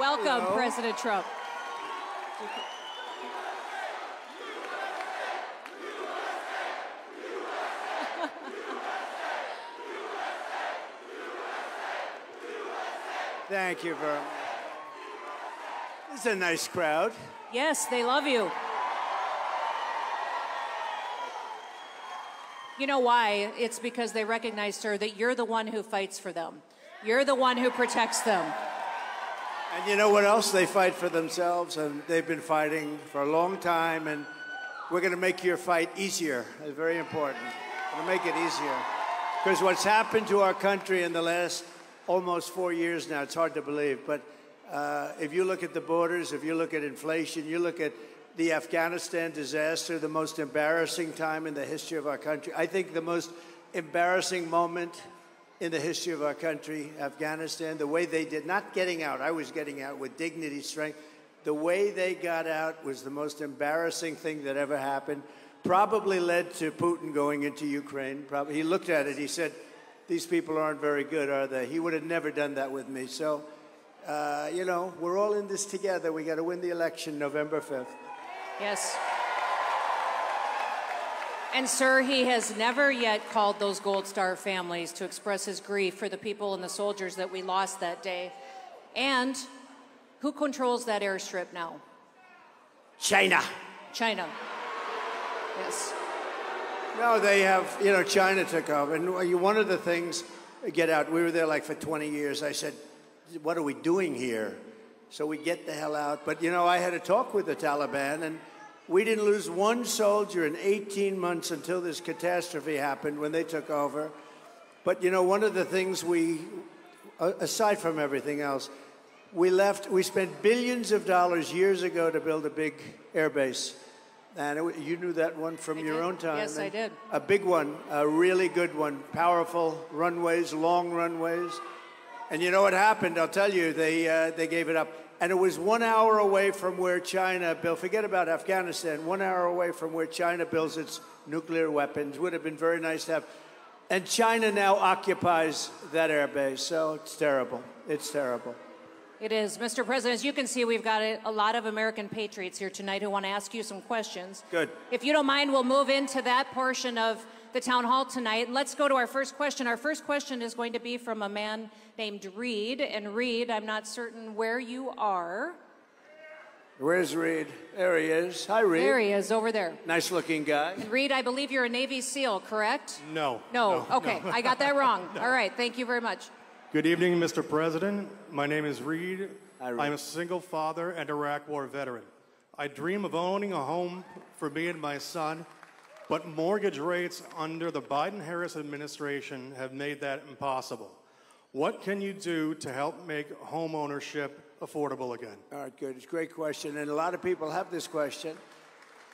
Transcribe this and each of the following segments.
Welcome, Hello. President Trump. Thank you very much. This is a nice crowd. Yes, they love you. You know why? It's because they recognize, sir, that you're the one who fights for them. You're the one who protects them. And you know what else? They fight for themselves, and they've been fighting for a long time, and we're going to make your fight easier. It's very important. We'll make it easier. Because what's happened to our country in the last almost four years now, it's hard to believe, but uh, if you look at the borders, if you look at inflation, you look at the Afghanistan disaster, the most embarrassing time in the history of our country. I think the most embarrassing moment in the history of our country, Afghanistan, the way they did, not getting out, I was getting out with dignity, strength. The way they got out was the most embarrassing thing that ever happened. Probably led to Putin going into Ukraine. Probably, he looked at it, he said, These people aren't very good, are they? He would have never done that with me. So, uh, you know, we're all in this together. We got to win the election November 5th. Yes. And, sir, he has never yet called those Gold Star families to express his grief for the people and the soldiers that we lost that day. And who controls that airstrip now? China. China. Yes. No, they have, you know, China took over. And one of the things, get out, we were there like for 20 years. I said, what are we doing here? So we get the hell out. But, you know, I had a talk with the Taliban, and we didn't lose one soldier in 18 months until this catastrophe happened when they took over. But, you know, one of the things we, aside from everything else, we left, we spent billions of dollars years ago to build a big air base. And it, you knew that one from I your did. own time. Yes, I did. A big one, a really good one, powerful runways, long runways. And you know what happened? I'll tell you, they, uh, they gave it up. And it was one hour away from where China built, forget about Afghanistan, one hour away from where China builds its nuclear weapons. Would have been very nice to have. And China now occupies that air base. So it's terrible. It's terrible. It is. Mr. President, as you can see, we've got a, a lot of American patriots here tonight who want to ask you some questions. Good. If you don't mind, we'll move into that portion of the town hall tonight. Let's go to our first question. Our first question is going to be from a man named Reed. And Reed, I'm not certain where you are. Where's Reed? There he is. Hi, Reed. There he is, over there. Nice looking guy. And Reed, I believe you're a Navy SEAL, correct? No. No. okay, I got that wrong. All right, thank you very much. Good evening, Mr. President. My name is Reed. Hi, Reed. I'm a single father and Iraq War veteran. I dream of owning a home for me and my son, but mortgage rates under the Biden Harris administration have made that impossible. What can you do to help make home ownership affordable again? All right, good. It's a great question. And a lot of people have this question.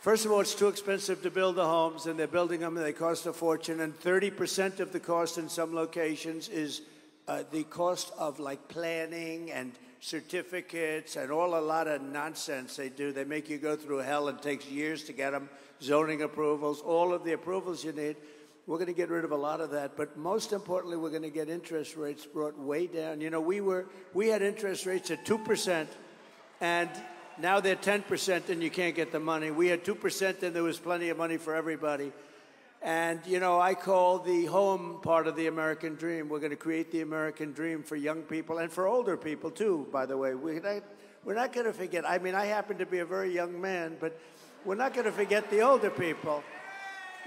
First of all, it's too expensive to build the homes, and they're building them, and they cost a fortune. And 30% of the cost in some locations is uh, the cost of like planning and certificates and all a lot of nonsense they do. They make you go through hell and takes years to get them, zoning approvals, all of the approvals you need. We're going to get rid of a lot of that, but most importantly, we're going to get interest rates brought way down. You know, we were we had interest rates at two percent, and now they're ten percent, and you can't get the money. We had two percent, and there was plenty of money for everybody. And you know, I call the home part of the American dream. We're going to create the American dream for young people and for older people too. By the way, not, we're not going to forget. I mean, I happen to be a very young man, but we're not going to forget the older people.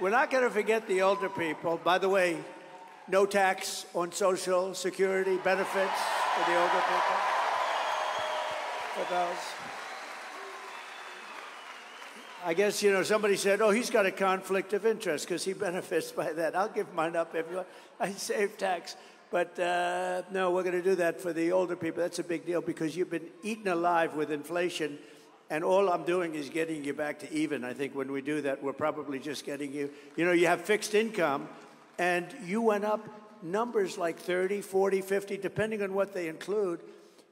We're not going to forget the older people. By the way, no tax on Social Security benefits for the older people. For those. I guess, you know, somebody said, oh, he's got a conflict of interest because he benefits by that. I'll give mine up want. I save tax. But uh, no, we're going to do that for the older people. That's a big deal because you've been eaten alive with inflation. And all I'm doing is getting you back to even. I think when we do that, we're probably just getting you. You know, you have fixed income, and you went up numbers like 30, 40, 50, depending on what they include.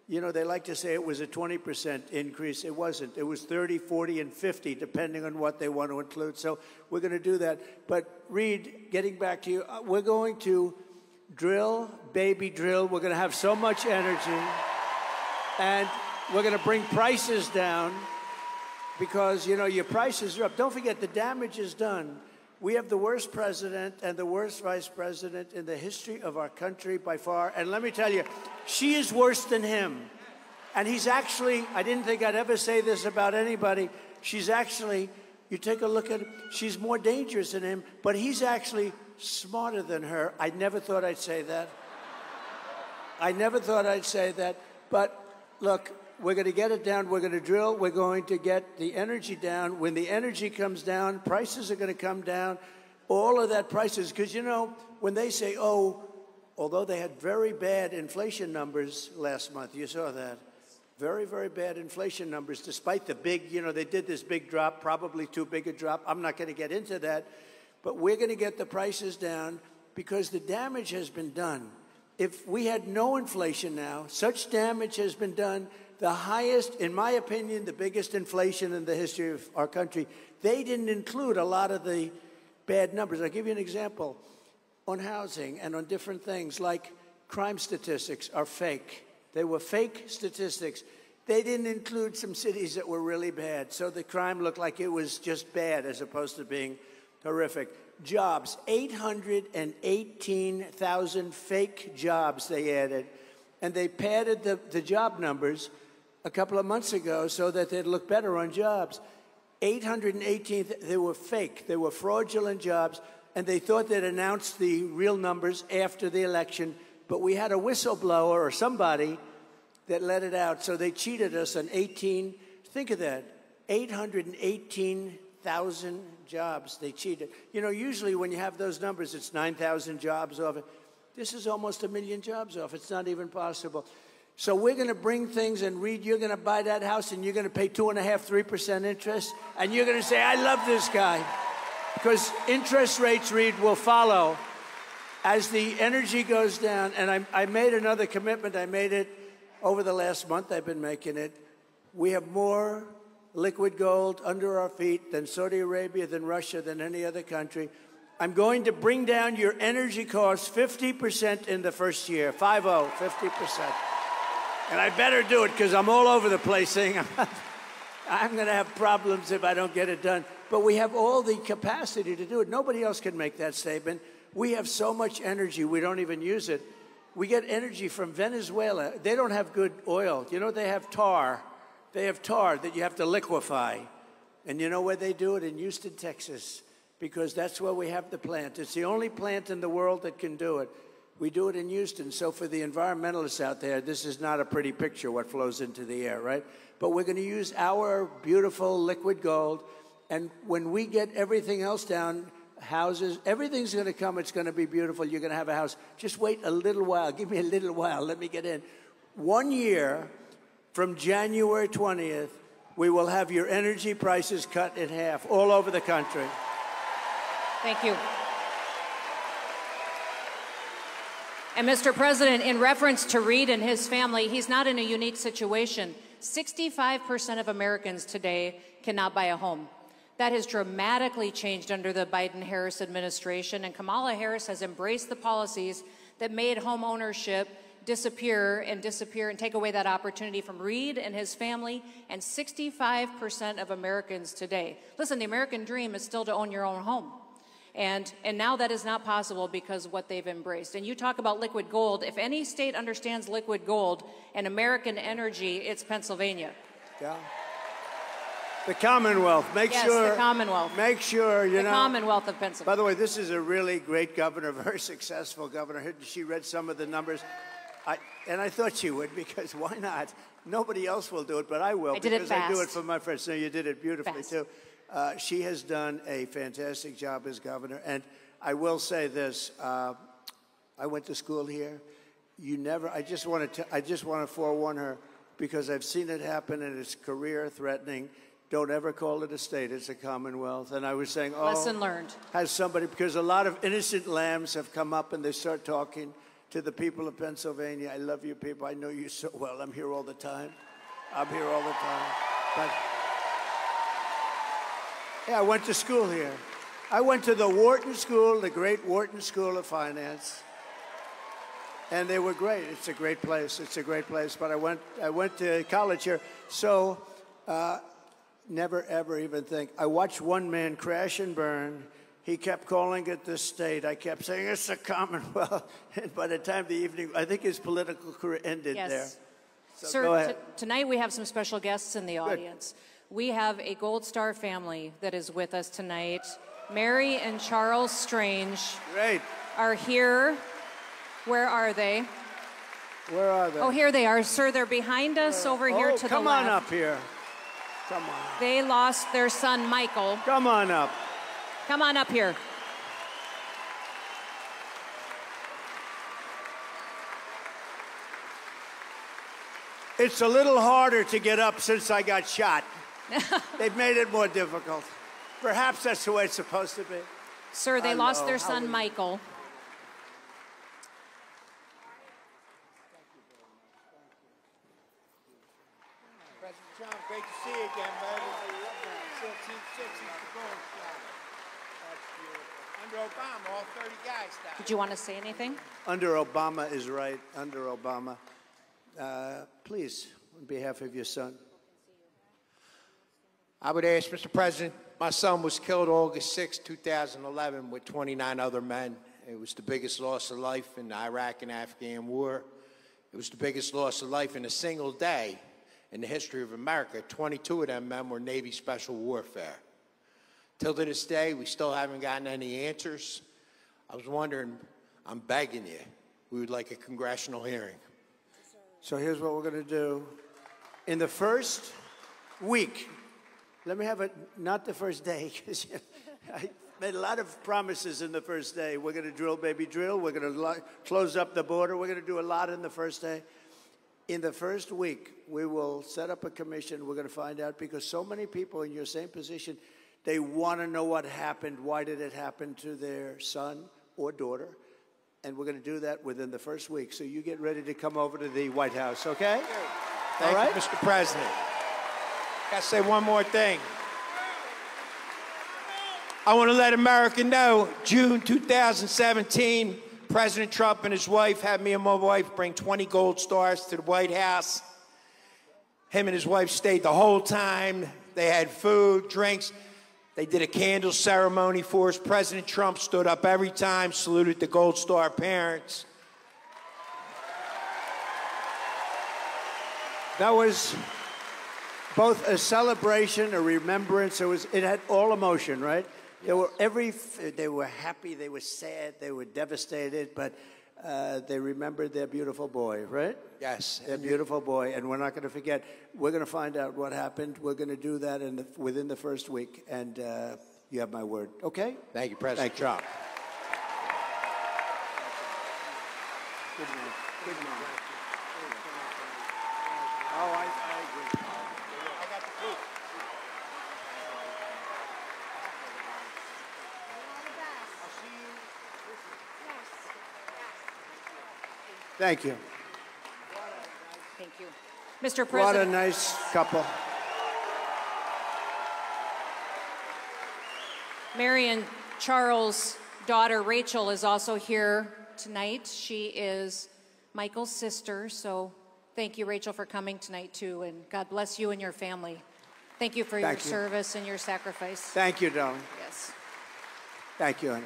You know, they like to say it was a 20% increase. It wasn't. It was 30, 40, and 50, depending on what they want to include. So we're going to do that. But, Reed, getting back to you, uh, we're going to drill, baby drill. We're going to have so much energy. And we're going to bring prices down because, you know, your prices are up. Don't forget, the damage is done. We have the worst president and the worst vice president in the history of our country by far. And let me tell you, she is worse than him. And he's actually, I didn't think I'd ever say this about anybody. She's actually, you take a look at she's more dangerous than him, but he's actually smarter than her. I never thought I'd say that. I never thought I'd say that. But look, we're going to get it down. We're going to drill. We're going to get the energy down. When the energy comes down, prices are going to come down. All of that prices, because you know, when they say, oh, although they had very bad inflation numbers last month, you saw that. Very, very bad inflation numbers, despite the big, you know, they did this big drop, probably too big a drop. I'm not going to get into that. But we're going to get the prices down because the damage has been done. If we had no inflation now, such damage has been done the highest, in my opinion, the biggest inflation in the history of our country. They didn't include a lot of the bad numbers. I'll give you an example on housing and on different things, like crime statistics are fake. They were fake statistics. They didn't include some cities that were really bad, so the crime looked like it was just bad as opposed to being horrific. Jobs 818,000 fake jobs they added, and they padded the, the job numbers a couple of months ago so that they'd look better on jobs. 818, they were fake, they were fraudulent jobs, and they thought they'd announce the real numbers after the election. But we had a whistleblower or somebody that let it out, so they cheated us on 18. Think of that 818,000 jobs they cheated. You know, usually when you have those numbers, it's 9,000 jobs off. This is almost a million jobs off. It's not even possible. So we're going to bring things and Reed, you're going to buy that house and you're going to pay two and a half, three percent interest, and you're going to say, "I love this guy," because interest rates, Reed, will follow as the energy goes down. And I, I made another commitment. I made it over the last month. I've been making it. We have more liquid gold under our feet than Saudi Arabia, than Russia, than any other country. I'm going to bring down your energy costs 50% in the first year. 5 0, 50%. And I better do it because I'm all over the place saying I'm, going to have problems if I don't get it done. But we have all the capacity to do it. Nobody else can make that statement. We have so much energy, we don't even use it. We get energy from Venezuela. They don't have good oil. You know, they have tar. They have tar that you have to liquefy. And you know where they do it? In Houston, Texas, because that's where we have the plant. It's the only plant in the world that can do it. We do it in Houston. So for the environmentalists out there, this is not a pretty picture what flows into the air, right? But we're going to use our beautiful liquid gold. And when we get everything else down, houses, everything's going to come. It's going to be beautiful. You're going to have a house. Just wait a little while. Give me a little while. Let me get in. One year from January 20th, we will have your energy prices cut in half all over the country. Thank you. And Mr. President, in reference to Reed and his family, he's not in a unique situation. 65% of Americans today cannot buy a home. That has dramatically changed under the Biden Harris administration, and Kamala Harris has embraced the policies that made home ownership disappear and disappear and take away that opportunity from Reed and his family and 65% of Americans today. Listen, the American dream is still to own your own home. And, and now that is not possible because of what they've embraced. And you talk about liquid gold. If any state understands liquid gold and American energy, it's Pennsylvania. Yeah. The Commonwealth. Make yes, sure. the Commonwealth. Make sure you the know. Commonwealth of Pennsylvania. By the way, this is a really great governor, very successful governor. She read some of the numbers, I, and I thought she would because why not? Nobody else will do it, but I will I did because. I do it for my friends. So you did it beautifully Fast. too. Uh, she has done a fantastic job as governor, and I will say this: uh, I went to school here. You never. I just want to. I just want to forewarn her because I've seen it happen, and it's career threatening. Don't ever call it a state; it's a commonwealth. And I was saying, oh, Lesson learned. has somebody because a lot of innocent lambs have come up and they start talking to the people of Pennsylvania. I love you people. I know you so well. I'm here all the time. I'm here all the time. But yeah, I went to school here. I went to the Wharton School, the great Wharton School of Finance. and they were great. It's a great place. It's a great place. But I went, I went to college here, so uh, never ever even think. I watched one man crash and burn. He kept calling it the state. I kept saying it's the Commonwealth. And by the time the evening, I think his political career ended Yes. there. So Sir, tonight we have some special guests in the audience. We have a Gold Star family that is with us tonight. Mary and Charles Strange Great. are here. Where are they? Where are they? Oh, here they are, sir. They're behind us oh, over here Oh, to the left. Come on up here. Come on. They lost their son Michael. Come on up. Come on up here. It's a little harder to get up since I got shot. They've made it more difficult. Perhaps that's the way it's supposed to be. Sir, they Hello, lost their son? Michael. President Trump, great to see you again, baby. SEAL Team Six, he's the gold shot. That's beautiful. Under Obama, all 30 guys died. Did you want to say anything? Under Obama is right. Under Obama. Uh, please, on behalf of your son. I would ask, Mr. President, my son was killed August 6, 2011, with 29 other men. It was the biggest loss of life in the Iraq and Afghan war. It was the biggest loss of life in a single day in the history of America. 22 of them men were Navy Special Warfare. Till to this day, we still haven't gotten any answers. I was wondering, I'm begging you, we would like a congressional hearing. So here's what we're going to do. In the first week, let me have it, not the first day, because I made a lot of promises in the first day. We're going to drill, baby, drill. We're going to lo- close up the border. We're going to do a lot in the first day. In the first week, we will set up a commission. We're going to find out because so many people in your same position, they want to know what happened. Why did it happen to their son or daughter? And we're going to do that within the first week. So you get ready to come over to the White House, okay? Thank All right? you, Mr. President. Got to say one more thing. I want to let America know June 2017, President Trump and his wife had me and my wife bring 20 gold stars to the White House. Him and his wife stayed the whole time. They had food, drinks. They did a candle ceremony for us. President Trump stood up every time, saluted the Gold Star parents. That was both a celebration, a remembrance. It was. It had all emotion, right? They were every. They were happy. They were sad. They were devastated, but uh, they remembered their beautiful boy, right? Yes. Their beautiful boy, and we're not going to forget. We're going to find out what happened. We're going to do that in the, within the first week, and uh, you have my word. Okay? Thank you, President Thank you. Trump. Good man. Good man. Oh, I, I agree. Thank you. Thank you. Mr. President. What a nice couple. Mary and Charles' daughter Rachel is also here tonight. She is Michael's sister, so thank you, Rachel, for coming tonight too, and God bless you and your family. Thank you for your you. service and your sacrifice. Thank you, darling. yes, Thank you, honey.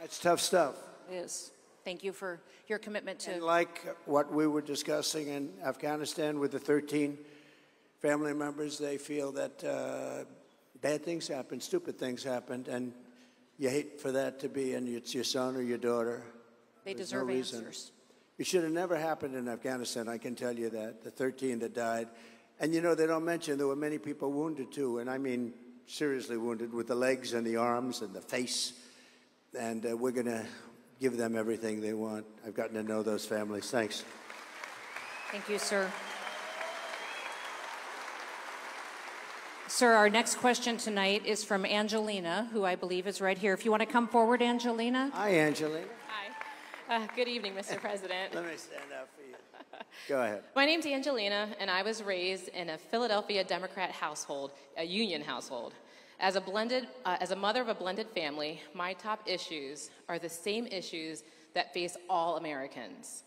That's tough stuff. it is. Thank you for your commitment to. And like what we were discussing in Afghanistan with the 13 family members, they feel that uh, bad things happened, stupid things happened, and you hate for that to be, and it's your son or your daughter. They There's deserve no reason. answers. It should have never happened in Afghanistan, I can tell you that. The 13 that died. And you know, they don't mention there were many people wounded too, and I mean seriously wounded with the legs and the arms and the face. And uh, we're going to give them everything they want. I've gotten to know those families. Thanks. Thank you, sir. Sir, our next question tonight is from Angelina, who I believe is right here. If you want to come forward, Angelina. Hi, Angelina. Hi. Uh, good evening, Mr. President. Let me stand up for you. Go ahead. My name's Angelina, and I was raised in a Philadelphia Democrat household, a union household. As a blended, uh, as a mother of a blended family, my top issues are the same issues that face all Americans.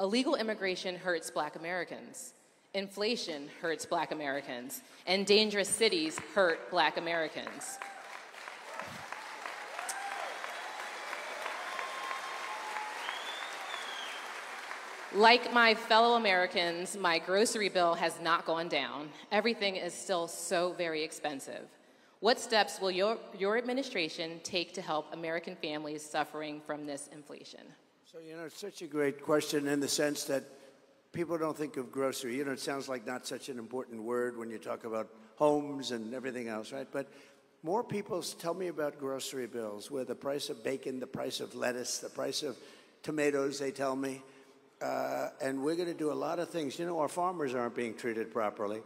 Illegal immigration hurts black Americans. Inflation hurts black Americans. And dangerous cities hurt black Americans. Like my fellow Americans, my grocery bill has not gone down. Everything is still so very expensive. What steps will your, your administration take to help American families suffering from this inflation? So, you know, it's such a great question in the sense that people don't think of grocery. You know, it sounds like not such an important word when you talk about homes and everything else, right? But more people tell me about grocery bills, where the price of bacon, the price of lettuce, the price of tomatoes, they tell me, uh, and we're going to do a lot of things. You know, our farmers aren't being treated properly.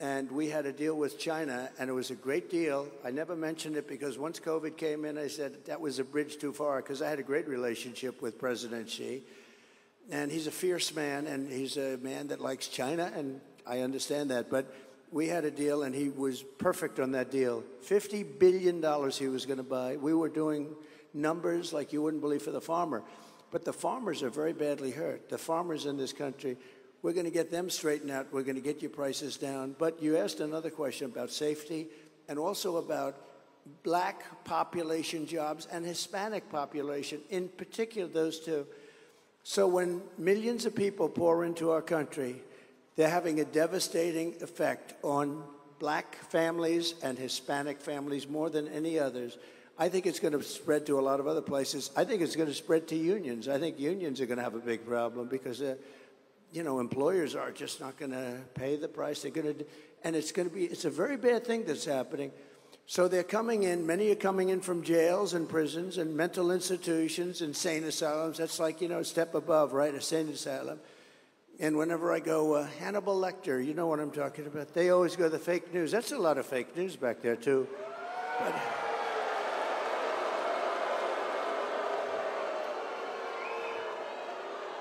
And we had a deal with China, and it was a great deal. I never mentioned it because once COVID came in, I said that was a bridge too far because I had a great relationship with President Xi. And he's a fierce man, and he's a man that likes China, and I understand that. But we had a deal, and he was perfect on that deal. $50 billion he was going to buy. We were doing numbers like you wouldn't believe for the farmer. But the farmers are very badly hurt. The farmers in this country, we're going to get them straightened out. We're going to get your prices down. But you asked another question about safety and also about black population jobs and Hispanic population, in particular, those two. So when millions of people pour into our country, they're having a devastating effect on black families and Hispanic families more than any others. I think it's going to spread to a lot of other places. I think it's going to spread to unions. I think unions are going to have a big problem because, uh, you know, employers are just not going to pay the price. They're going to, and it's going to be, it's a very bad thing that's happening. So they're coming in, many are coming in from jails and prisons and mental institutions, insane asylums. That's like, you know, a step above, right? A insane asylum. And whenever I go, uh, Hannibal Lecter, you know what I'm talking about. They always go the fake news. That's a lot of fake news back there, too. But,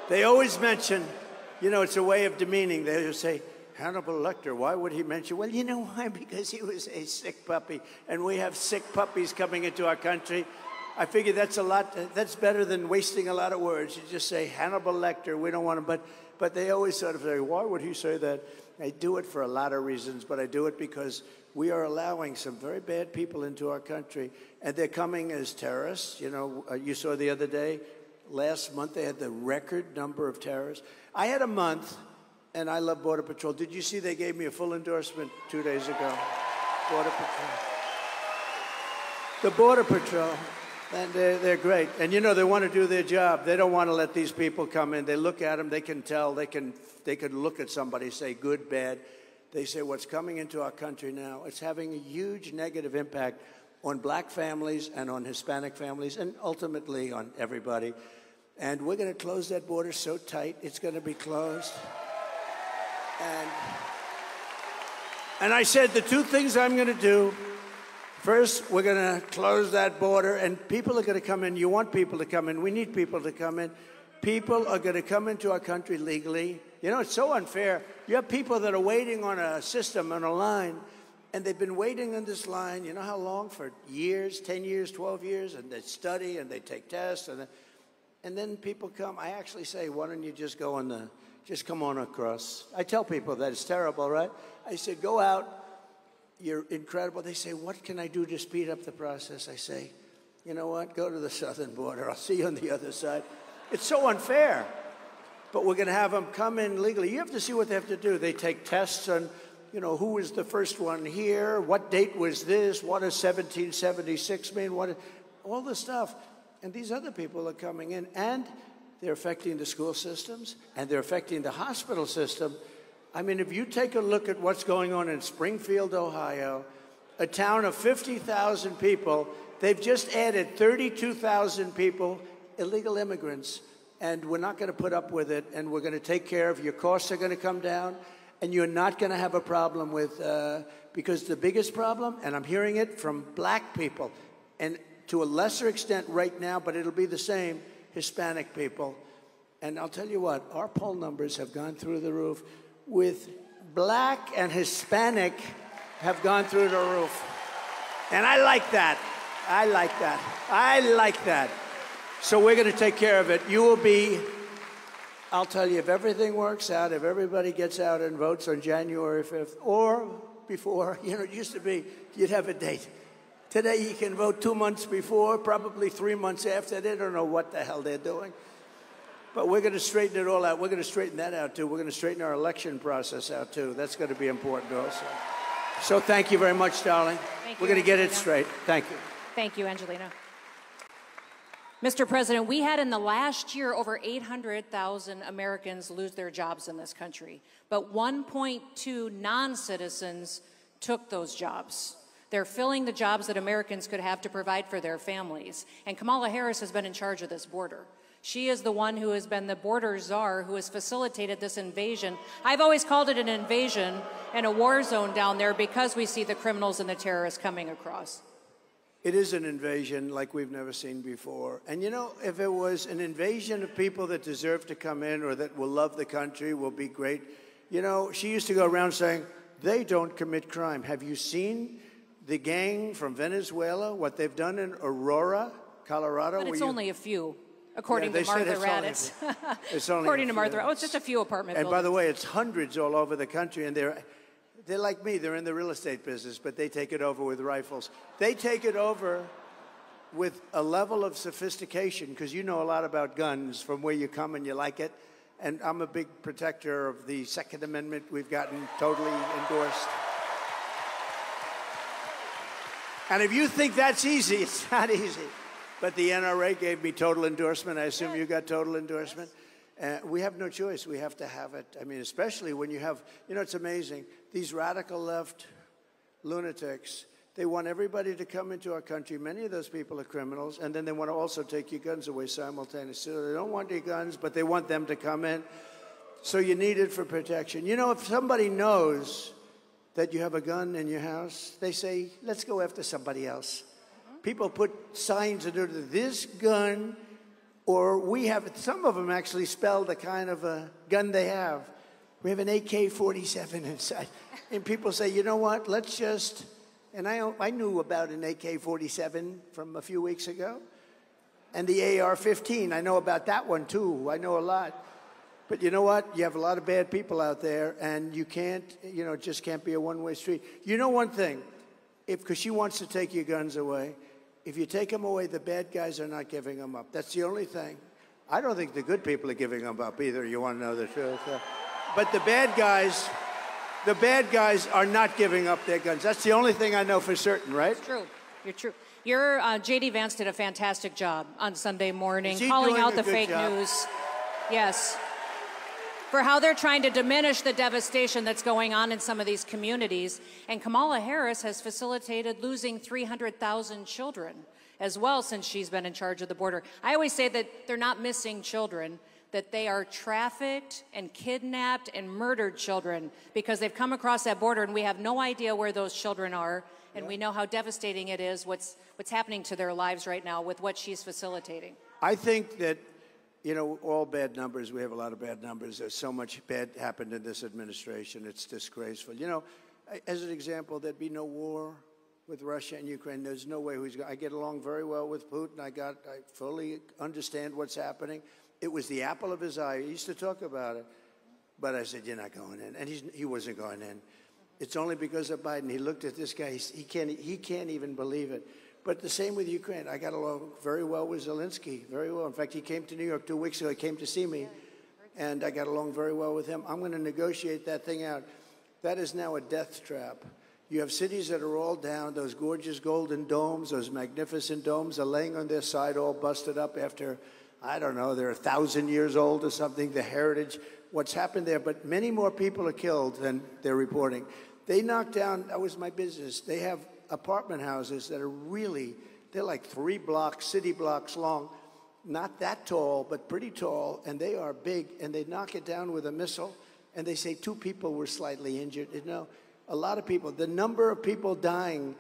They always mention, you know, it's a way of demeaning. They just say, Hannibal Lecter, why would he mention? Well, you know why? Because he was a sick puppy, and we have sick puppies coming into our country. I figure that's a lot. That's better than wasting a lot of words. You just say Hannibal Lecter. We don't want him, but but they always sort of say, why would he say that? I do it for a lot of reasons, but I do it because we are allowing some very bad people into our country, and they're coming as terrorists. You know, uh, you saw the other day last month they had the record number of terrorists. I had a month, and I love Border Patrol. Did you see they gave me a full endorsement two days ago? Border Patrol. The Border Patrol, and they're, they're great. And you know, they want to do their job. They don't want to let these people come in. They look at them, they can tell, they can, they can look at somebody, say good, bad. They say what's coming into our country now, it's having a huge negative impact on black families and on Hispanic families and ultimately on everybody. And we're going to close that border so tight, it's going to be closed. And, and I said the two things I'm going to do first, we're going to close that border, and people are going to come in. You want people to come in. We need people to come in. People are going to come into our country legally. You know, it's so unfair. You have people that are waiting on a system, on a line, and they've been waiting on this line, you know how long? For years, 10 years, 12 years, and they study and they take tests. And and then people come. I actually say, why don't you just go on the, just come on across. I tell people that it's terrible, right? I said, go out. You're incredible. They say, what can I do to speed up the process? I say, you know what? Go to the southern border. I'll see you on the other side. It's so unfair. But we're going to have them come in legally. You have to see what they have to do. They take tests on, you know, who was the first one here? What date was this? What does 1776 mean? What, all the stuff. And these other people are coming in, and they're affecting the school systems, and they're affecting the hospital system. I mean, if you take a look at what's going on in Springfield, Ohio, a town of 50,000 people, they've just added 32,000 people, illegal immigrants, and we're not going to put up with it, and we're going to take care of your costs are going to come down, and you're not going to have a problem with, uh, because the biggest problem, and I'm hearing it from black people, and to a lesser extent right now, but it'll be the same, Hispanic people. And I'll tell you what, our poll numbers have gone through the roof. With black and Hispanic have gone through the roof. And I like that. I like that. I like that. So we're going to take care of it. You will be, I'll tell you, if everything works out, if everybody gets out and votes on January 5th or before, you know, it used to be you'd have a date. Today he can vote two months before, probably three months after. They don't know what the hell they're doing. But we're going to straighten it all out. We're going to straighten that out too. We're going to straighten our election process out too. That's going to be important also. So thank you very much, darling. Thank we're you, going to get it straight. Thank you. Thank you, Angelina. Mr. President, we had in the last year over 800,000 Americans lose their jobs in this country, but 1.2 non citizens took those jobs. They're filling the jobs that Americans could have to provide for their families. And Kamala Harris has been in charge of this border. She is the one who has been the border czar who has facilitated this invasion. I've always called it an invasion and a war zone down there because we see the criminals and the terrorists coming across. It is an invasion like we've never seen before. And you know, if it was an invasion of people that deserve to come in or that will love the country, will be great. You know, she used to go around saying, they don't commit crime. Have you seen the gang from Venezuela, what they've done in Aurora, Colorado? But it's you- only a few, according Yeah, to Martha it's only Raddatz. few. It's only according to. Martha, oh, it's just a few apartment And by the way, it's hundreds all over the country, and they're they're like me. They're in the real estate business, but they take it over with rifles. They take it over with a level of sophistication because you know a lot about guns from where you come and you like it. And I'm a big protector of the Second Amendment. We've gotten totally endorsed. And if you think that's easy, it's not easy. But the NRA gave me total endorsement. I assume you got total endorsement. Uh, we have no choice. We have to have it. I mean, especially when you have, you know, it's amazing. These radical left lunatics, they want everybody to come into our country. Many of those people are criminals, and then they want to also take your guns away simultaneously. So they don't want your guns, but they want them to come in. So you need it for protection. You know, if somebody knows that you have a gun in your house, they say, let's go after somebody else. Uh-huh. People put signs under this gun, or we have, some of them actually spell the kind of a gun they have. We have an AK 47 inside. And people say, you know what, let's just, and I, I knew about an AK 47 from a few weeks ago. And the AR 15, I know about that one too. I know a lot. But you know what? You have a lot of bad people out there, and you can't, you know, it just can't be a one way street. You know one thing, if, because she wants to take your guns away, if you take them away, the bad guys are not giving them up. That's the only thing. I don't think the good people are giving them up either. You want to know the truth? Uh, But the bad guys, the bad guys are not giving up their guns. That's the only thing I know for certain, right? It's True. You're true. Your uh, JD Vance did a fantastic job on Sunday morning, calling out the fake job? news. Yes. For how they're trying to diminish the devastation that's going on in some of these communities. And Kamala Harris has facilitated losing 300,000 children as well since she's been in charge of the border. I always say that they're not missing children, that they are trafficked and kidnapped and murdered children because they've come across that border and we have no idea where those children are. And we know how devastating it is what's, what's happening to their lives right now with what she's facilitating. I think that, you know, all bad numbers, we have a lot of bad numbers. There's so much bad happened in this administration. It's disgraceful. You know, as an example, there'd be no war with Russia and Ukraine. There's no way who's going I get along very well with Putin. I got, I fully understand what's happening. It was the apple of his eye. He used to talk about it. But I said, you're not going in. And he's, he wasn't going in. It's only because of Biden. He looked at this guy. He, can't, he can't even believe it. But the same with Ukraine. I got along very well with Zelensky, very well. In fact, he came to New York two weeks ago. He came to see me, and I got along very well with him. I'm going to negotiate that thing out. That is now a death trap. You have cities that are all down. Those gorgeous golden domes, those magnificent domes, are laying on their side, all busted up after, I don't know, they're a thousand years old or something. The heritage, what's happened there. But many more people are killed than they're reporting. They knocked down. That was my business. They have apartment houses that are really, they're like three blocks, city blocks long. Not that tall, but pretty tall, and they are big. And they knock it down with a missile, and they say two people were slightly injured. You know, a lot of people. The number of people dying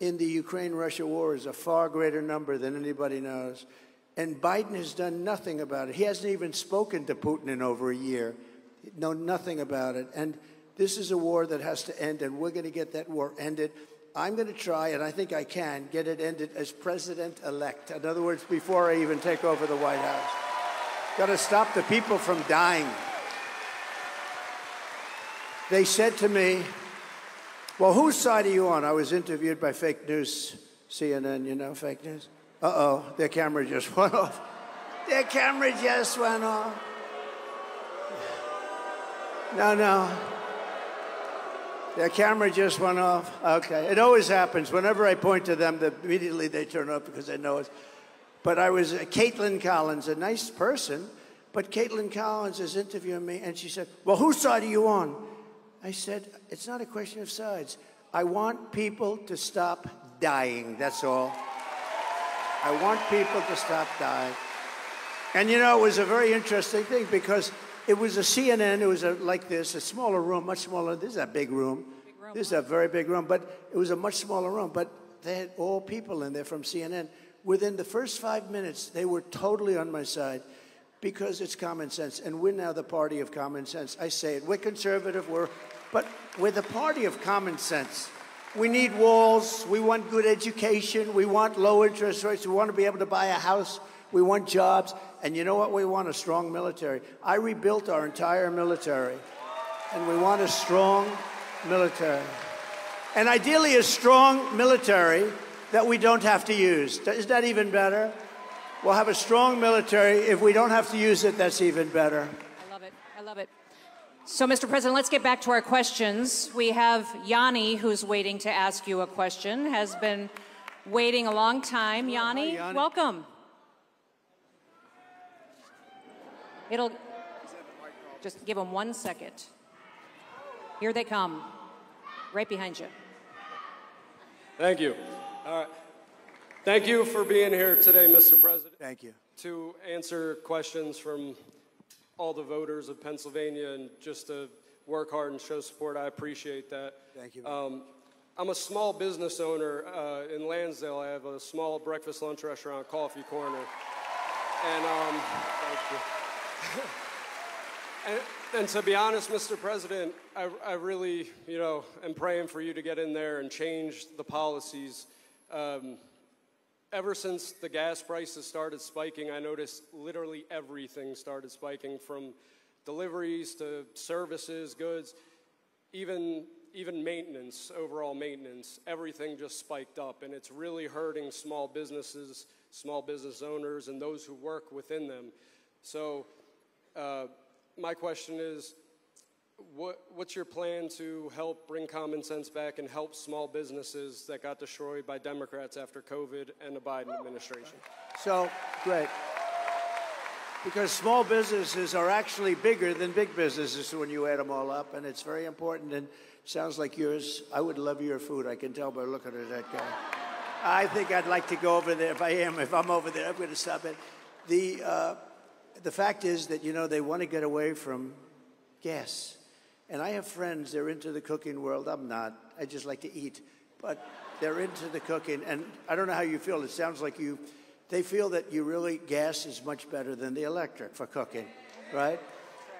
in the Ukraine-Russia war is a far greater number than anybody knows. And Biden has done nothing about it. He hasn't even spoken to Putin in over a year. Know nothing about it. And this is a war that has to end, and we're going to get that war ended. I'm going to try, and I think I can, get it ended as president elect. In other words, before I even take over the White House. Got to stop the people from dying. They said to me, Well, whose side are you on? I was interviewed by fake news, CNN, you know, fake news. Uh oh, their camera just went off. Their camera just went off. No, no. Their camera just went off. Okay. It always happens. Whenever I point to them, immediately they turn off because they know it. But I was uh, Kaitlan Collins, a nice person, but Kaitlan Collins is interviewing me, and she said, Well, whose side are you on? I said, It's not a question of sides. I want people to stop dying. That's all. I want people to stop dying. And you know, it was a very interesting thing because it was a CNN. It was a, like this, a smaller room, much smaller. This is a big room. Big room. This is a very big room, but it was a much smaller room. But they had all people in there from CNN. Within the first five minutes, they were totally on my side because it's common sense. And we're now the party of common sense. I say it. We're conservative, we're, but we're the party of common sense. We need walls. We want good education. We want low interest rates. We want to be able to buy a house. We want jobs. And you know what? We want a strong military. I rebuilt our entire military. And we want a strong military. And ideally, a strong military that we don't have to use. Is that even better? We'll have a strong military. If we don't have to use it, that's even better. I love it. I love it. So, Mr. President, let's get back to our questions. We have Yanni, who's waiting to ask you a question, has been waiting a long time. Yanni, Hi, Yanni. welcome. It'll just give them one second. Here they come, right behind you. Thank you. All right. Thank you for being here today, Mr. President. Thank you. To answer questions from all the voters of Pennsylvania and just to work hard and show support. I appreciate that. Thank you. Um, I'm a small business owner uh, in Lansdale. I have a small breakfast lunch restaurant, Coffee Corner. And um, thank you. And, and, to be honest, Mr. President, I, I, really, you know, am praying for you to get in there and change the policies. Um, ever since the gas prices started spiking, I noticed literally everything started spiking from deliveries to services, goods, even even maintenance, overall maintenance, everything just spiked up, and it's really hurting small businesses, small business owners, and those who work within them. So uh, my question is, what, what's your plan to help bring common sense back and help small businesses that got destroyed by Democrats after COVID and the Biden administration? So, great. Because small businesses are actually bigger than big businesses when you add them all up, and it's very important. And sounds like yours. I would love your food. I can tell by looking at that guy. I think I'd like to go over there. If I am, if I'm over there, I'm going to stop it. The uh, the fact is that, you know, they want to get away from gas. And I have friends, they're into the cooking world. I'm not. I just like to eat. But they're into the cooking. And I don't know how you feel. It sounds like you, they feel that you really, gas is much better than the electric for cooking, right?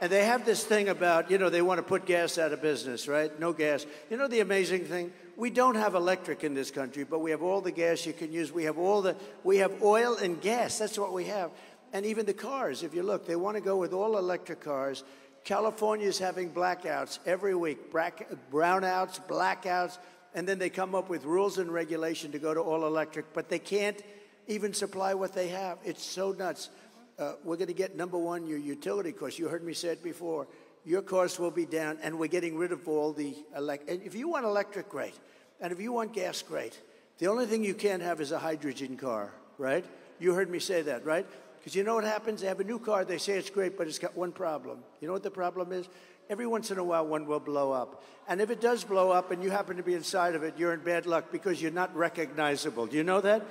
And they have this thing about, you know, they want to put gas out of business, right? No gas. You know the amazing thing? We don't have electric in this country, but we have all the gas you can use. We have all the, we have oil and gas. That's what we have. And even the cars, if you look, they want to go with all electric cars. California is having blackouts every week, brownouts, blackouts, and then they come up with rules and regulation to go to all electric, but they can't even supply what they have. It's so nuts. Uh, we're going to get number one, your utility costs. You heard me say it before. Your costs will be down, and we're getting rid of all the electric. If you want electric, great. And if you want gas, great. The only thing you can't have is a hydrogen car, right? You heard me say that, right? Because you know what happens? They have a new car, they say it's great, but it's got one problem. You know what the problem is? Every once in a while, one will blow up. And if it does blow up and you happen to be inside of it, you're in bad luck because you're not recognizable. Do you know that?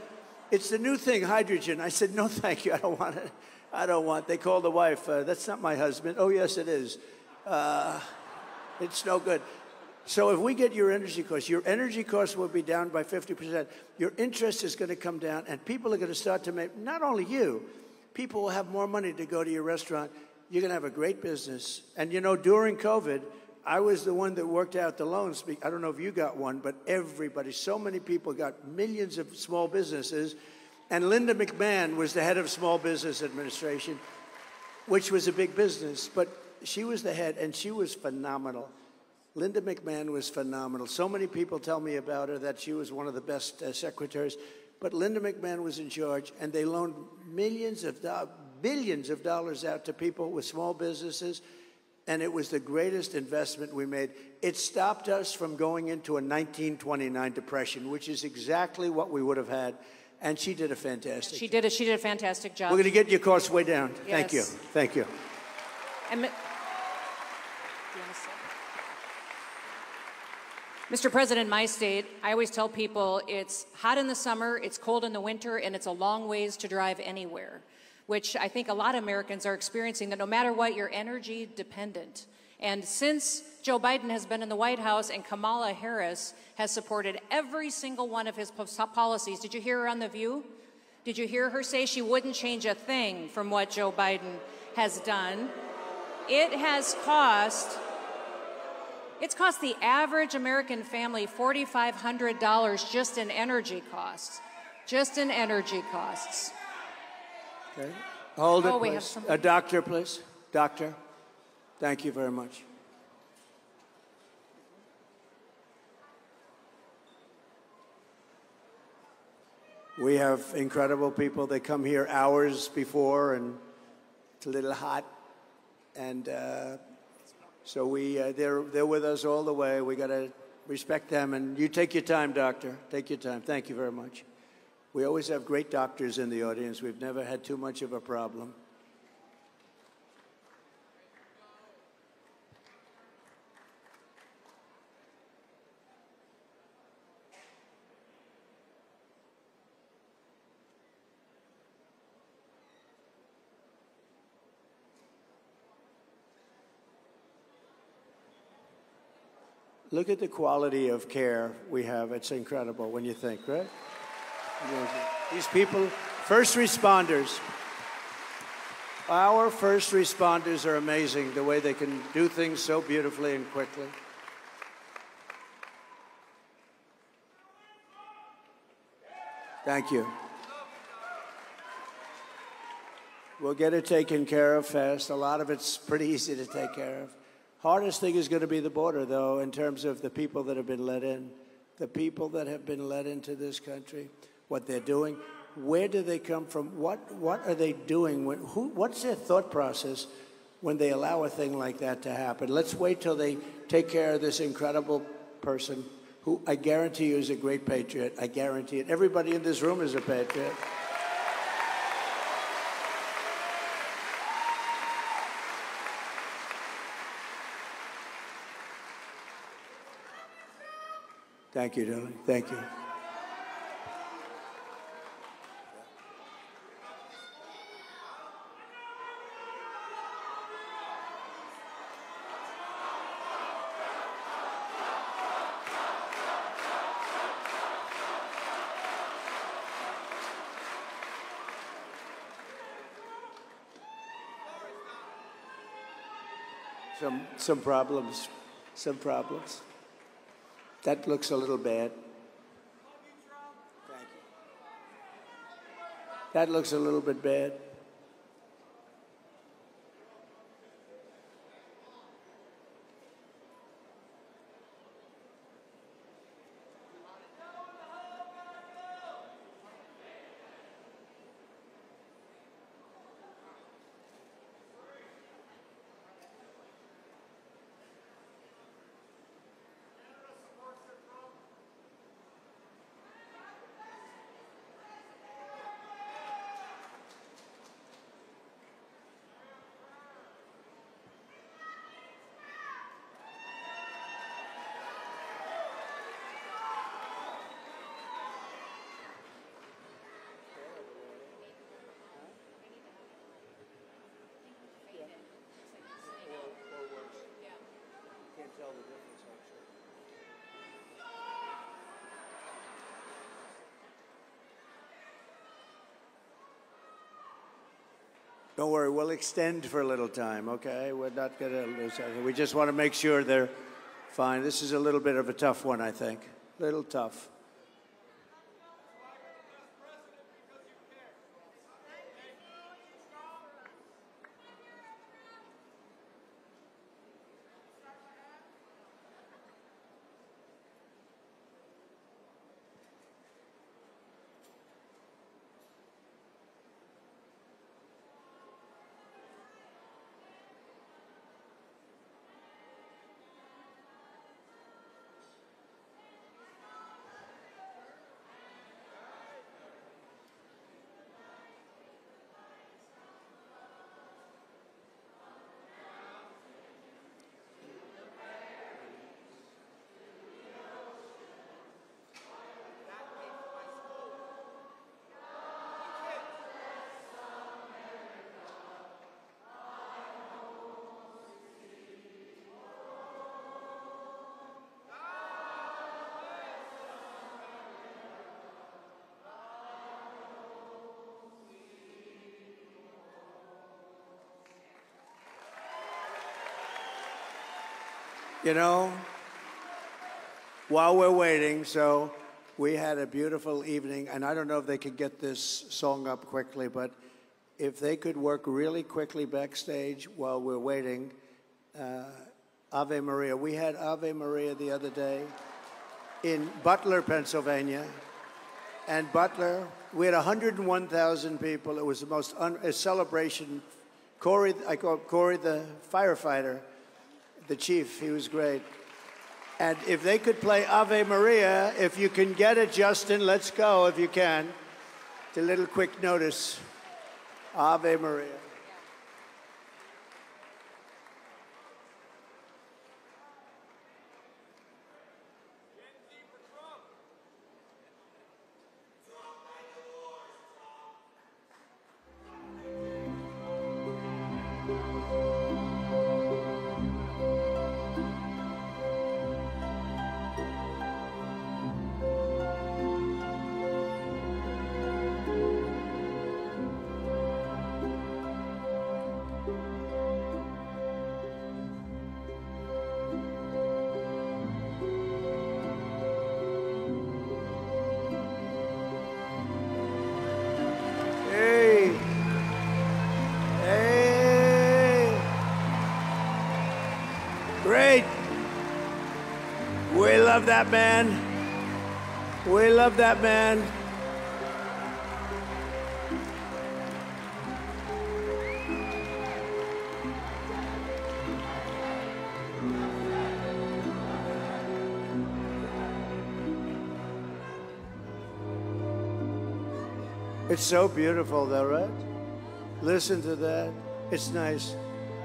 It's the new thing, hydrogen. I said, no, thank you. I don't want it. I don't want. They called the wife. Uh, That's not my husband. Oh, yes, it is. Uh, it's no good. So if we get your energy costs, your energy costs will be down by 50%. Your interest is going to come down, and people are going to start to make, not only you, people will have more money to go to your restaurant. You're going to have a great business. And you know, during COVID, I was the one that worked out the loans. I don't know if you got one, but everybody, so many people got millions of small businesses. And Linda McMahon was the head of Small Business Administration, which was a big business, but she was the head, and she was phenomenal. Linda McMahon was phenomenal. So many people tell me about her that she was one of the best uh, secretaries. But Linda McMahon was in charge, and they loaned millions of billions of dollars out to people with small businesses, and it was the greatest investment we made. It stopped us from going into a 1929 depression, which is exactly what we would have had. And she did a fantastic. She did a, she did a fantastic job. We're going to get your costs way down. Thank you. Thank you. And Mr. President, my state, I always tell people it's hot in the summer, it's cold in the winter, and it's a long ways to drive anywhere, which I think a lot of Americans are experiencing that no matter what, you're energy dependent. And since Joe Biden has been in the White House and Kamala Harris has supported every single one of his policies, did you hear her on The View? Did you hear her say she wouldn't change a thing from what Joe Biden has done? It has cost it's cost the average American family $4,500 just in energy costs. Just in energy costs. Okay. Hold it, Oh, have please. A doctor, please. Doctor. Thank you very much. We have incredible people. They come here hours before, and it's a little hot, and uh, so we uh, they're they're with us all the way. We got to respect them, and you take your time, doctor. Take your time. Thank you very much. We always have great doctors in the audience. We've never had too much of a problem. Look at the quality of care we have. It's incredible when you think, right? These people, first responders, our first responders are amazing the way they can do things so beautifully and quickly. Thank you. We'll get it taken care of fast. A lot of it's pretty easy to take care of. Hardest thing is going to be the border, though, in terms of the people that have been let in. The people that have been let into this country, what they're doing, where do they come from? What, what are they doing? When, who, what's their thought process when they allow a thing like that to happen? Let's wait till they take care of this incredible person who I guarantee you is a great patriot. I guarantee it. Everybody in this room is a patriot. Thank you, darling. Thank you. Some, some problems. Some problems. That looks a little bad. That looks a little bit bad. the difference. Don't worry, we'll extend for a little time, okay? We're not going to lose anything. We just want to make sure they're fine. This is a little bit of a tough one, I think. Little tough. You know, while we're waiting, so we had a beautiful evening, and I don't know if they could get this song up quickly, but if they could work really quickly backstage while we're waiting, uh, Ave Maria. We had Ave Maria the other day in Butler, Pennsylvania, and Butler, we had 101,000 people. It was the most un- a celebration. Corey, I call Corey the firefighter the chief. He was great. And if they could play Ave Maria, if you can get it, Justin, let's go if you can. A little quick notice. Ave Maria. Love that man. We love that man. It's so beautiful, though, right? Listen to that. It's nice.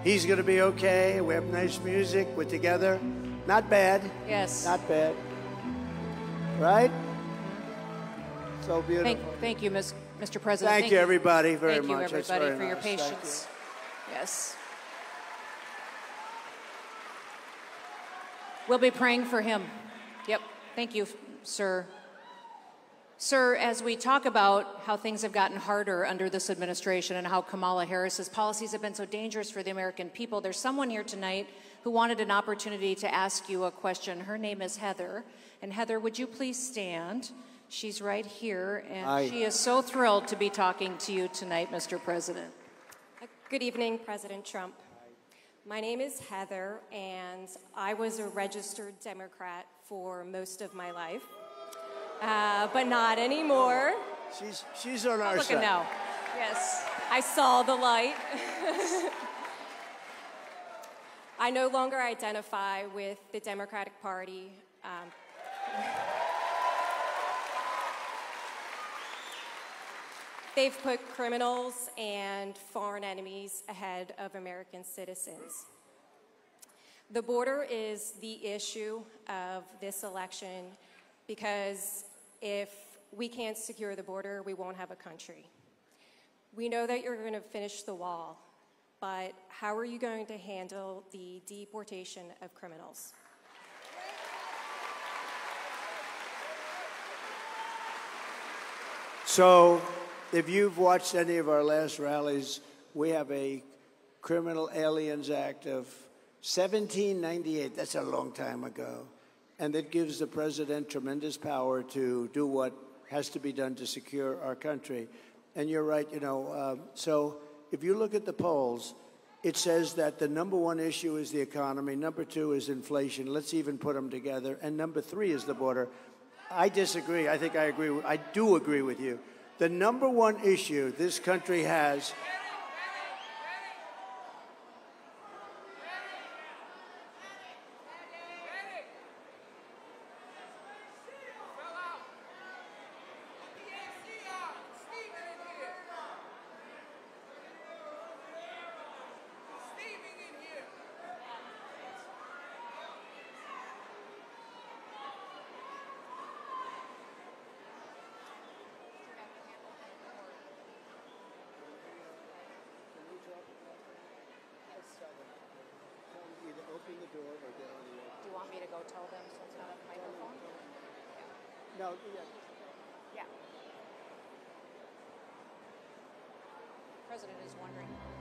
He's going to be okay. We have nice music. We're together. Not bad. Yes. Not bad. Right? So beautiful. Thank, thank you, Ms. Mr. President. Thank you, everybody, very thank much. you, That's everybody, very for your nice. Thank patience. Yes. We'll be praying for him. Yep. Thank you, sir. Sir, as we talk about how things have gotten harder under this administration and how Kamala Harris's policies have been so dangerous for the American people, there's someone here tonight who wanted an opportunity to ask you a question. Her name is Heather. And Heather, would you please stand? She's right here, and Hi. she is so thrilled to be talking to you tonight, Mr. President. Good evening, President Trump. My name is Heather, and I was a registered Democrat for most of my life, uh, but not anymore. She's, she's on our Look side. at now. Yes. I saw the light. I no longer identify with the Democratic Party. Um, they've put criminals and foreign enemies ahead of American citizens. The border is the issue of this election because if we can't secure the border, we won't have a country. We know that you're going to finish the wall, but how are you going to handle the deportation of criminals? So, if you've watched any of our last rallies, we have a Criminal Aliens Act of 1798. That's a long time ago. And it gives the president tremendous power to do what has to be done to secure our country. And you're right, you know. Um, so if you look at the polls, it says that the number one issue is the economy, number two is inflation. Let's even put them together. And number three is the border. I disagree. I think I agree. I do agree with you. The number one issue this country has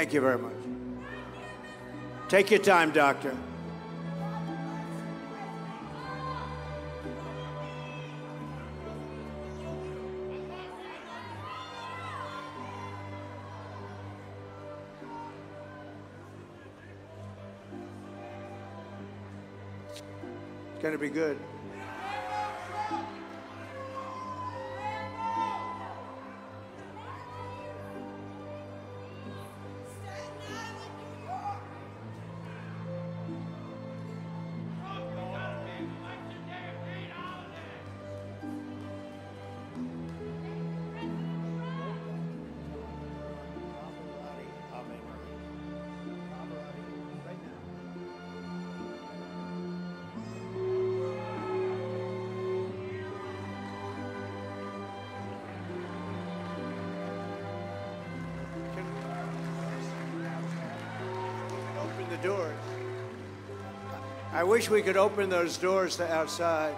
Thank you very much. Take your time, Doctor. It's going to be good. Wish we could open those doors to outside.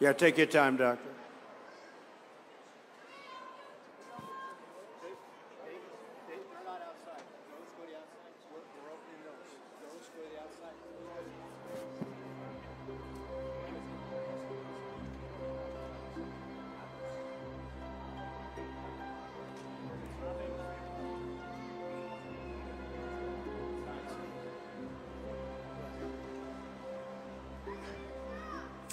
Yeah, take your time, Doctor.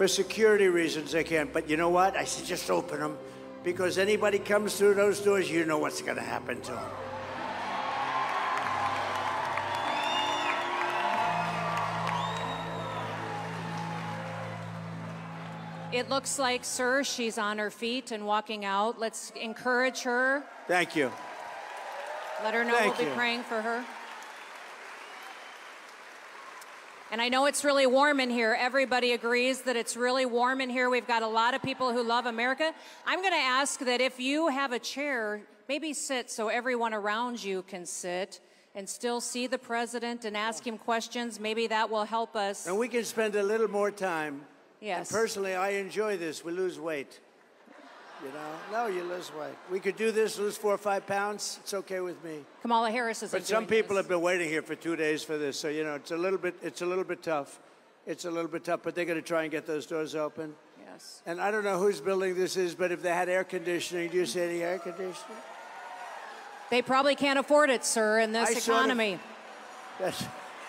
For security reasons, they can't. But you know what? I said just open them because anybody comes through those doors, you know what's going to happen to them. It looks like, sir, she's on her feet and walking out. Let's encourage her. Thank you. Let her know Thank we'll be you. praying for her. And I know it's really warm in here. Everybody agrees that it's really warm in here. We've got a lot of people who love America. I'm going to ask that if you have a chair, maybe sit so everyone around you can sit. and still see the president and ask him questions. Maybe that will help us. And we can spend a little more time. Yes. And personally, I enjoy this. We lose weight. You know, no, you lose weight. We could do this, lose four or five pounds. It's okay with me. Kamala Harris is. But some people have been waiting here for two days for this, so you know it's a little bit. It's a little bit tough. It's a little bit tough, but they're going to try and get those doors open. Yes. And I don't know whose building this is, but if they had air conditioning, do you see any air conditioning? They probably can't afford it, sir, in this I sort of- economy. That's,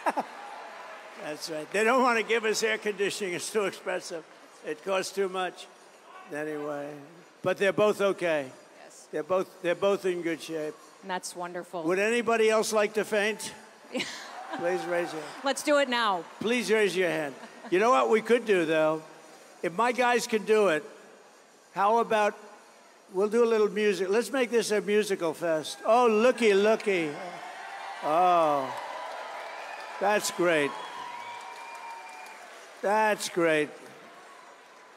that's right. They don't want to give us air conditioning. It's too expensive. It costs too much. Anyway, but they're both okay. Yes. They're both they're both in good shape. And that's wonderful. Would anybody else like to faint? Please raise your hand. Let's do it now. Please raise your hand. You know what we could do though? If my guys can do it, how about we'll do a little music. Let's make this a musical fest. Oh, looky, looky. Oh. That's great. That's great.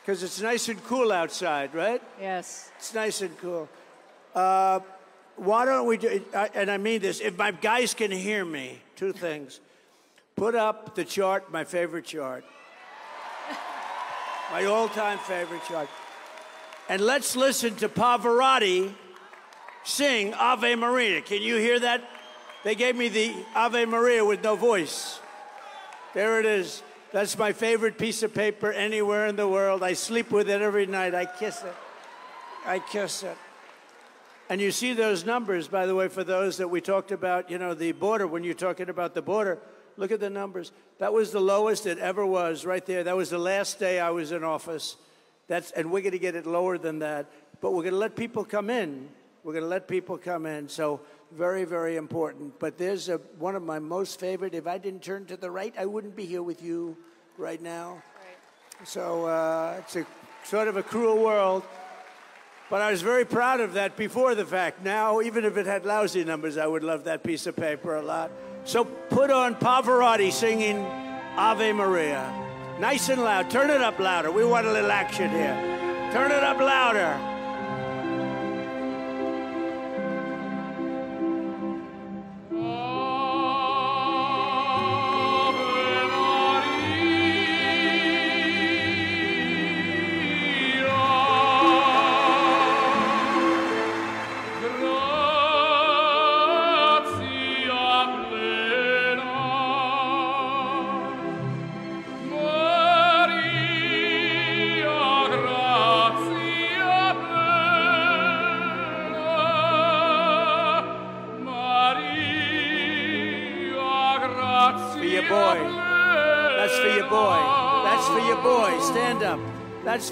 Because it's nice and cool outside, right? Yes. It's nice and cool. Uh, why don't we do, and I mean this, if my guys can hear me, two things. Put up the chart, my favorite chart. my all time favorite chart. And let's listen to Pavarotti sing Ave Maria. Can you hear that? They gave me the Ave Maria with no voice. There it is. That's my favorite piece of paper anywhere in the world. I sleep with it every night. I kiss it. I kiss it. And you see those numbers, by the way, for those that we talked about, you know, the border, when you're talking about the border, look at the numbers. That was the lowest it ever was right there. That was the last day I was in office. That's, and we're going to get it lower than that. But we're going to let people come in. We're going to let people come in. So, very, very important. But there's a, one of my most favorite. If I didn't turn to the right, I wouldn't be here with you right now. So, uh, it's a sort of a cruel world. But I was very proud of that before the fact. Now, even if it had lousy numbers, I would love that piece of paper a lot. So put on Pavarotti singing Ave Maria. Nice and loud. Turn it up louder. We want a little action here. Turn it up louder.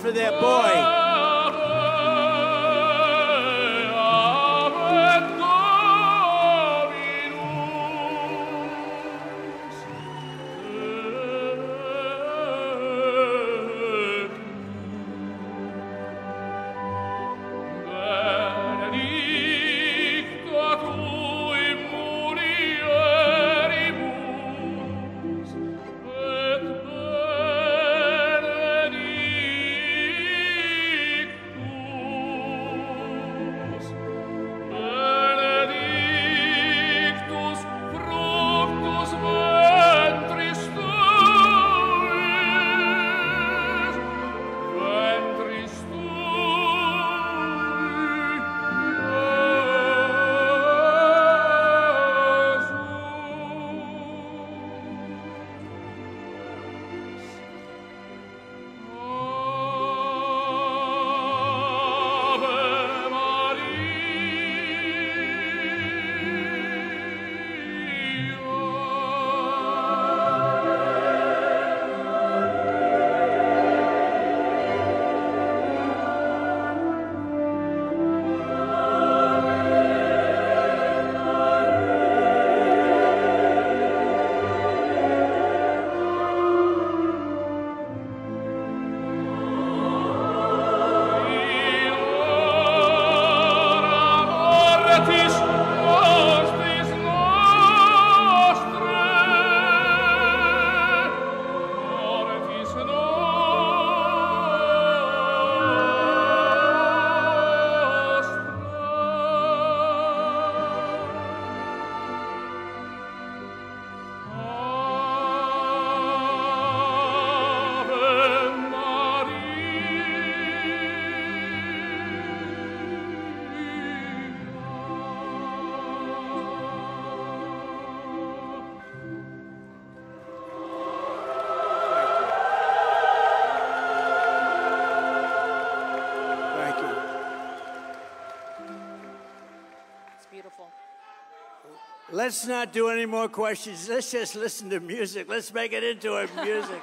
For their boy. Let's not do any more questions. Let's just listen to music. Let's make it into a music.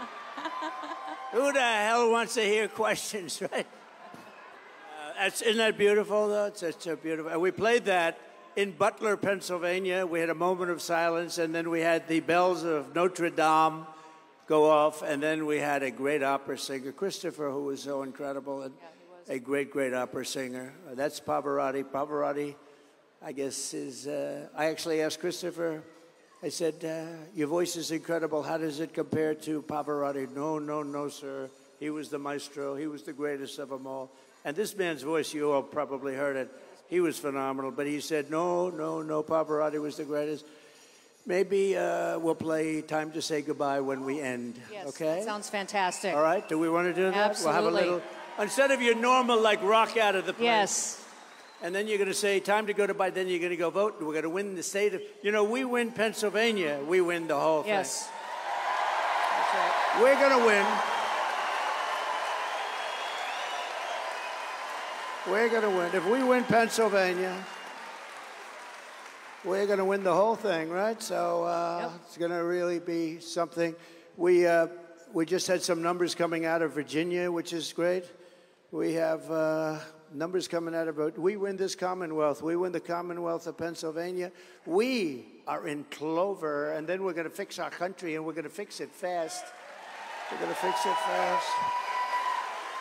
Who the hell wants to hear questions, right? Uh, that's, isn't that beautiful, though? It's such a beautiful. And we played that in Butler, Pennsylvania. We had a moment of silence, and then we had the bells of Notre Dame go off, and then we had a great opera singer, Christopher, who was so incredible, and yeah, a great, great opera singer. Uh, that's Pavarotti. Pavarotti, I guess, is. Uh, I actually asked Christopher. I said, uh, Your voice is incredible. How does it compare to Pavarotti? No, no, no, sir. He was the maestro. He was the greatest of them all. And this man's voice, you all probably heard it. He was phenomenal. But he said, No, no, no, Pavarotti was the greatest. Maybe uh, we'll play Time to Say Goodbye when we end. Yes, okay? sounds fantastic. All right. Do we want to do that? Absolutely. We'll have a little. Instead of your normal, like, rock out of the place. Yes. And then you're going to say, time to go to buy. Then you're going to go vote. And we're going to win the state of. You know, we win Pennsylvania. We win the whole thing. Yes. Right. We're going to win. We're going to win. If we win Pennsylvania, we're going to win the whole thing, right? So uh, yep. it's going to really be something. We, uh, we just had some numbers coming out of Virginia, which is great. We have uh, numbers coming out of we win this Commonwealth. We win the Commonwealth of Pennsylvania. We are in clover, and then we're going to fix our country, and we're going to fix it fast. We're going to fix it fast.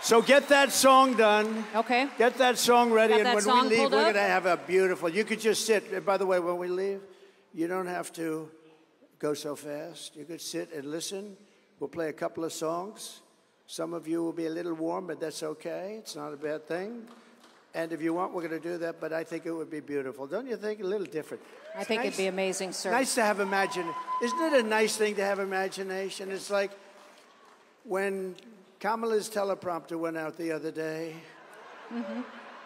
So get that song done. Okay. Get that song ready, Got and when we leave, we're going to have a beautiful. You could just sit. And by the way, when we leave, you don't have to go so fast. You could sit and listen. We'll play a couple of songs. Some of you will be a little warm, but that's okay. It's not a bad thing. And if you want, we're going to do that. But I think it would be beautiful, don't you think? A little different. I think nice, it'd be amazing, sir. Nice to have imagination. Isn't it a nice thing to have imagination? It's like when Kamala's teleprompter went out the other day. Mm-hmm.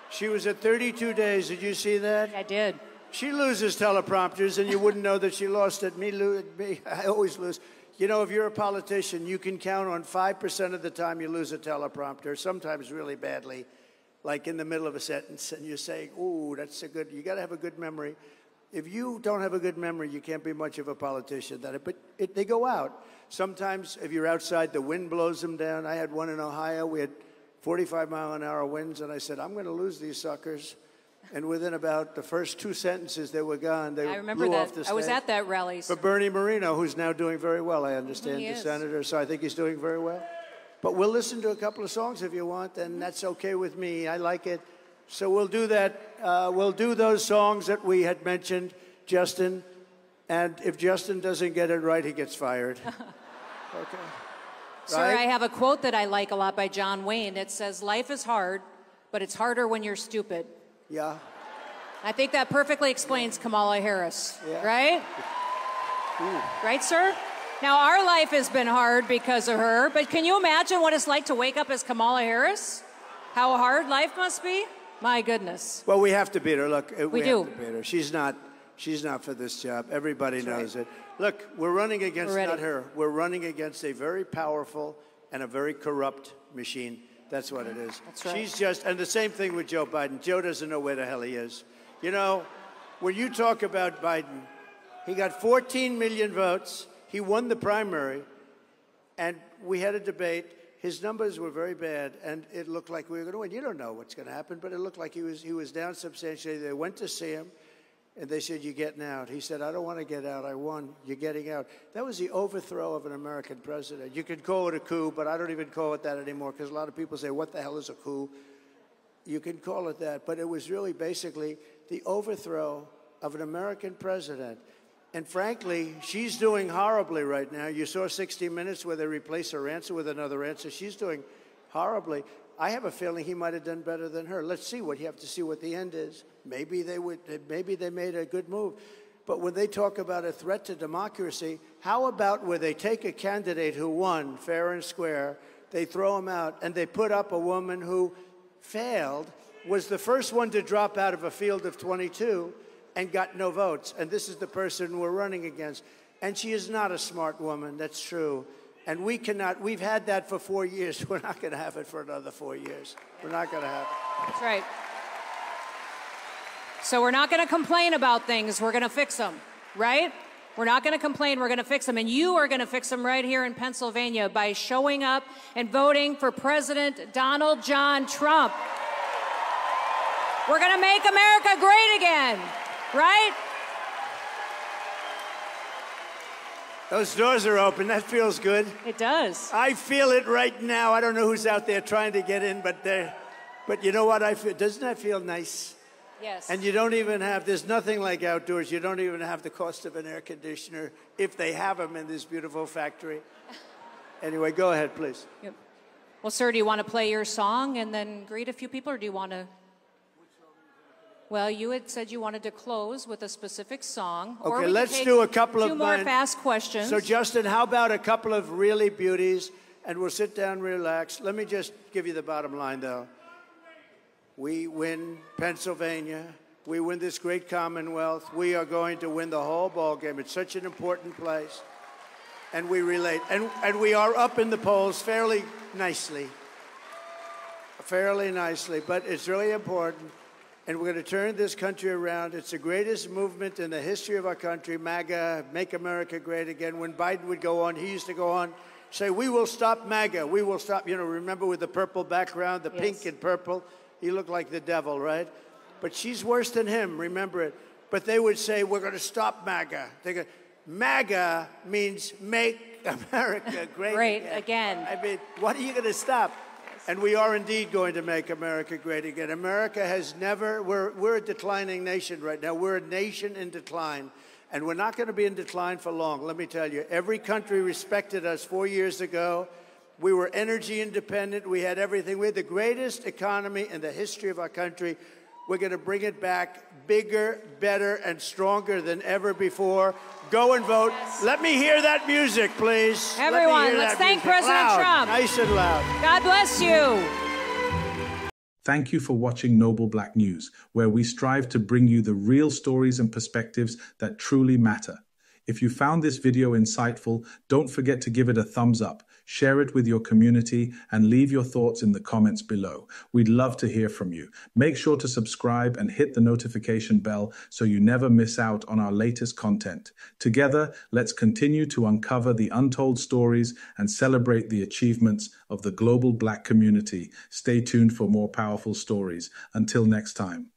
She was at 32 days. Did you see that? I did. She loses teleprompters, and you wouldn't know that she lost it. Me, me, I always lose. You know, if you're a politician, you can count on 5% of the time you lose a teleprompter, sometimes really badly, like in the middle of a sentence, and you're saying, ooh, that's a good, you got to have a good memory. If you don't have a good memory, you can't be much of a politician. That, but it, they go out. Sometimes, if you're outside, the wind blows them down. I had one in Ohio. We had 45 mile an hour winds, and I said, I'm going to lose these suckers. And within about the first two sentences, they were gone. They I remember blew that. off the stage. I was at that rally. But Bernie Moreno, who's now doing very well, I understand, he the is. senator. So I think he's doing very well. But we'll listen to a couple of songs if you want, and that's okay with me. I like it. So we'll do that. Uh, we'll do those songs that we had mentioned, Justin. And if Justin doesn't get it right, he gets fired. Okay. Sir, right? I have a quote that I like a lot by John Wayne. It says, Life is hard, but it's harder when you're stupid. Yeah. I think that perfectly explains Kamala Harris, yeah. right? Ooh. Right, sir? Now, our life has been hard because of her, but can you imagine what it's like to wake up as Kamala Harris? How hard life must be? My goodness. Well, we have to beat her. Look, we, we do. beat her. She's not. She's not for this job. Everybody That's knows right. it. Look, we're running against we're not her. We're running against a very powerful and a very corrupt machine. That's what it is. That's right. She's just, and the same thing with Joe Biden. Joe doesn't know where the hell he is. You know, when you talk about Biden, he got 14 million votes. He won the primary, and we had a debate. His numbers were very bad, and it looked like we were going to win. You don't know what's going to happen, but it looked like he was he was down substantially. They went to see him. And they said, You're getting out. He said, I don't want to get out. I won. You're getting out. That was the overthrow of an American president. You could call it a coup, but I don't even call it that anymore because a lot of people say, What the hell is a coup? You can call it that. But it was really basically the overthrow of an American president. And frankly, she's doing horribly right now. You saw 60 Minutes where they replace her answer with another answer. She's doing horribly. I have a feeling he might have done better than her. Let's see what you have to see what the end is. Maybe they would. Maybe they made a good move. But when they talk about a threat to democracy, how about where they take a candidate who won fair and square, they throw him out, and they put up a woman who failed, was the first one to drop out of a field of 22 and got no votes. And this is the person we're running against. And she is not a smart woman, that's true. And we cannot, we've had that for four years. We're not going to have it for another four years. We're not going to have it. That's right. So we're not going to complain about things, we're going to fix them. right? We're not going to complain. We're going to fix them. And you are going to fix them right here in Pennsylvania by showing up and voting for President Donald John Trump. We're going to make America great again, right? Those doors are open. That feels good. It does. I feel it right now. I don't know who's out there trying to get in, but they but you know what I feel? Doesn't that feel nice? Yes. And you don't even have, there's nothing like outdoors. You don't even have the cost of an air conditioner if they have them in this beautiful factory. anyway, go ahead, please. Yep. Well, sir, do you want to play your song and then greet a few people, or do you want to? Well, you had said you wanted to close with a specific song. Okay, let's do a couple two of more mine. fast questions. So, Justin, how about a couple of really beauties, and we'll sit down, relax. Let me just give you the bottom line, though. We win Pennsylvania. We win this great Commonwealth. We are going to win the whole ball game. It's such an important place, and we relate. And and we are up in the polls fairly nicely, fairly nicely. But it's really important, and we're going to turn this country around. It's the greatest movement in the history of our country. MAGA, Make America Great Again. When Biden would go on, he used to go on. Say, we will stop MAGA. We will stop, you know, remember with the purple background, the Yes. pink and purple? He looked like the devil, right? But she's worse than him, remember it. But they would say, We're going to stop MAGA. They go, MAGA means make America great, Great again. I mean, what are you going to stop? And we are indeed going to make America great again. America has never, we're, we're a declining nation right now. We're a nation in decline. And we're not going to be in decline for long, let me tell you. Every country respected us four years ago. We were energy independent. We had everything. We had the greatest economy in the history of our country. We're going to bring it back bigger, better, and stronger than ever before. Go and vote. Let me hear that music, please. Everyone, hear let's thank music. President Loud, Trump. Nice and loud. God bless you. Thank you for watching Noble Black News, where we strive to bring you the real stories and perspectives that truly matter. If you found this video insightful, don't forget to give it a thumbs up, share it with your community, and leave your thoughts in the comments below. We'd love to hear from you. Make sure to subscribe and hit the notification bell so you never miss out on our latest content. Together, let's continue to uncover the untold stories and celebrate the achievements of the global black community. Stay tuned for more powerful stories. Until next time.